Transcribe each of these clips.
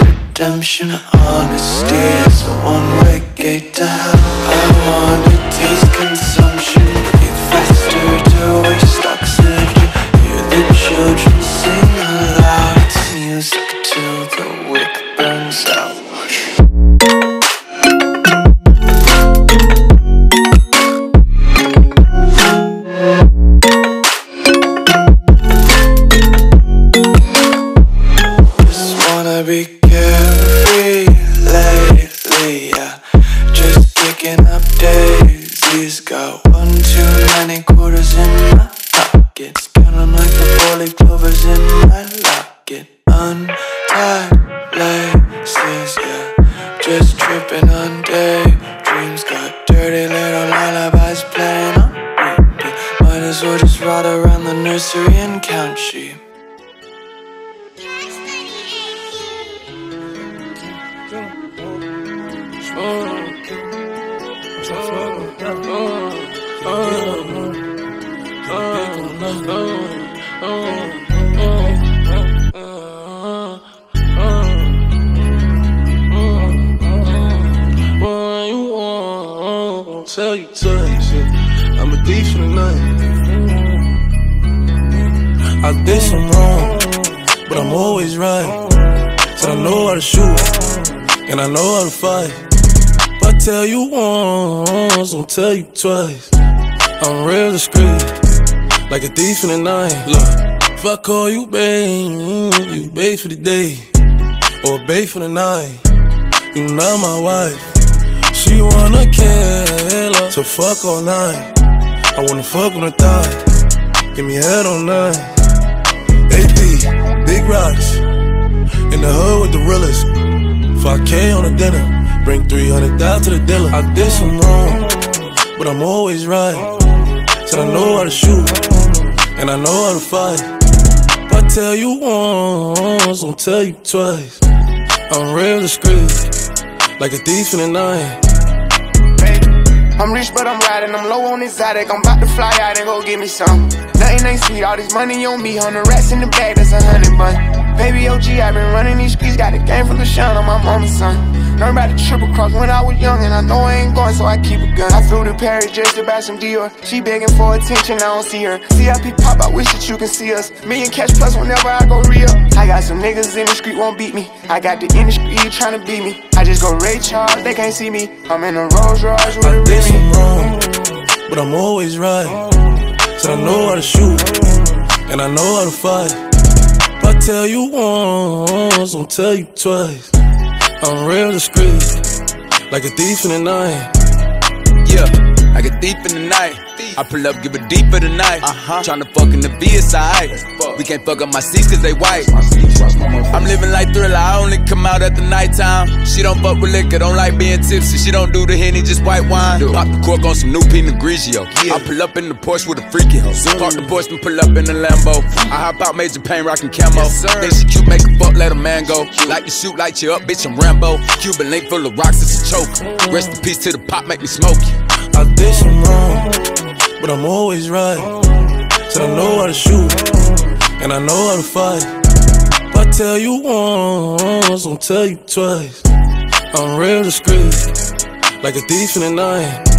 Redemption. Honesty is a one-way gate to hell. I wanna taste consumption, breathe faster to waste Tell you yeah. I'm a thief in the night. I did some wrong, but I'm always right. Said I know how to shoot, and I know how to fight. If I tell you once, I'll tell you twice. I'm real discreet, like a thief in the night. Look, I call you babe, you babe for the day, or babe for the night. You not my wife. She wanna kill her, so fuck all night. I wanna fuck on the thigh. Give me head on night. AP, big rocks. In the hood with the realest. 5K on the dinner. Bring 300 down to the dealer. I did some wrong, but I'm always right. Said I know how to shoot, and I know how to fight. If I tell you once, I'll tell you twice. I'm real discreet, like a thief in the night. I'm rich, but I'm riding. I'm low on exotic. I'm about to fly out and go get me some. Nothing ain't sweet. All this money on me. Hundred rats in the bag. That's a hundred bun. Baby OG, i been running these streets. Got a game full of shine on my mama's son. Learned about the triple cross when I was young, and I know I ain't going, so I keep a gun. I flew to Paris just to buy some Dior. She begging for attention, I don't see her. CIP pop, I wish that you can see us. Million cash plus whenever I go real. I got some niggas in the street won't beat me. I got the industry trying to beat me. I just go Ray Charles, they can't see me. I'm in a Rolls Royce with a some wrong, but I'm always right. So I know how to shoot, and I know how to fight. If I tell you once, I'll tell you twice. I'm real discreet, like a thief in the night. Yeah, like a thief in the night. I pull up, give it deep for the night. Uh-huh. Tryna fuck in the VSI. We can't fuck up my seats cause they white. I'm living like thriller, I only come out at the nighttime. She don't fuck with liquor, don't like being tipsy. She don't do the henny, just white wine. Pop the cork on some new Pinot Grigio. I pull up in the Porsche with a freaky hoe. Park the Porsche and pull up in the Lambo. I hop out, major pain, rockin' camo. Then she cute, make a fuck, let a man go. Like you shoot, light you up, bitch, I'm Rambo. Cuban link full of rocks, it's a choke. Rest in peace to the pop, make me smoke. I did some wrong, but I'm always right. Said I know how to shoot, and I know how to fight. If I tell you once, I'll tell you twice. I'm real discreet, like a thief in the night.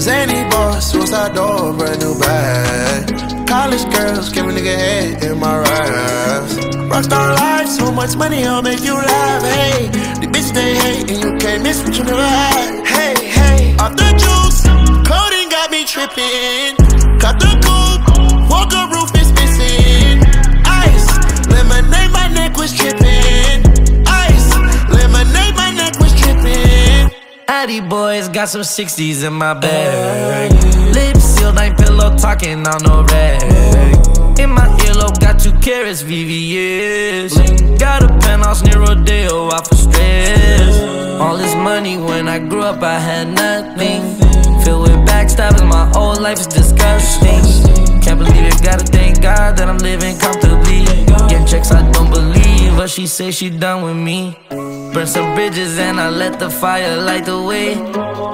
Zany boss, suicide door, brand new bag. College girls, give a nigga head in my raps. Rockstar life, so much money, I'll make you laugh. Hey, the bitch they hate, and you can't miss what you never had. Hey, hey, off the juice, coding got me tripping. Addy boys got some 60s in my bag. Lips sealed, ain't pillow talking on no rag. In my earlobe, got two carats, VVS. Got a penthouse near Rodeo, out for stress. All this money when I grew up, I had nothing. Filled with backstabbing, my whole life is disgusting. Can't believe it, gotta thank God that I'm living comfortably. Getting checks, I don't believe, but she say she done with me. Burn some bridges and I let the fire light the way.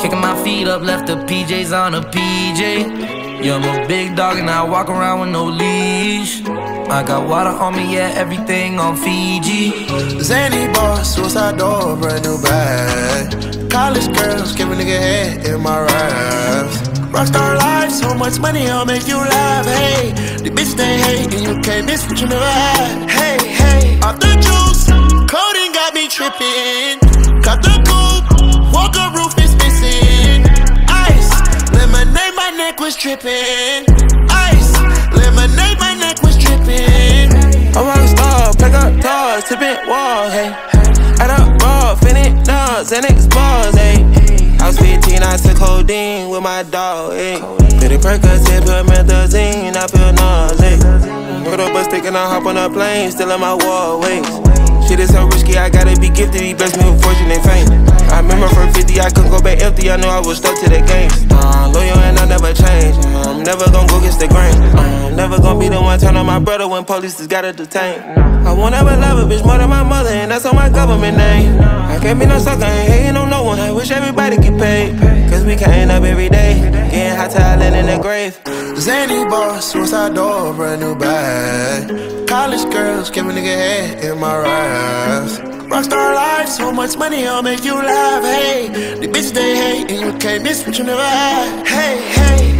Kicking my feet up, left the PJs on a PJ. Yeah, I'm a big dog and I walk around with no leash. I got water on me, yeah, everything on Fiji. Zany boss, suicide door, brand new bag. College girls, give a nigga head in my raps. Rockstar life, so much money, I'll make you laugh. Hey, the bitch they hate, and you can't miss what you never had. Hey, tripping. Cut the coupe, walker roof is missing. Ice, lemonade, my neck was tripping. Ice, lemonade, my neck was tripping. I'm rock star, pick up toys, tipping walls, hey. Add up raw, finish nuts, and bars, hey. I was 15, I took codeine with my dog, hey. Pretty Percocet, promethazine, I feel nauseous. Put up a stick and I hop on a plane, still in my wall, wait. Shit is so gifted. He blessed me with fortune and fame. I remember from 50, I couldn't go back empty. I knew I was stuck to the game. Uh, loyal and I never change. Uh, I'm never gonna go against the grain. Uh, I'm never gonna be the one turn on my brother when police just gotta detain. I won't ever love a bitch more than my mother, and that's on my government name. I can't be no sucker, ain't hating on no one. I wish everybody get paid. Cause we can't up every day. Getting hot talent in the grave. Zany boss, suicide door, brand new bag. College girls, give a nigga head in my raps. Rockstar life, so much money, I'll make you laugh. Hey, the bitch they hate, and you can't miss what you never had. Hey, hey,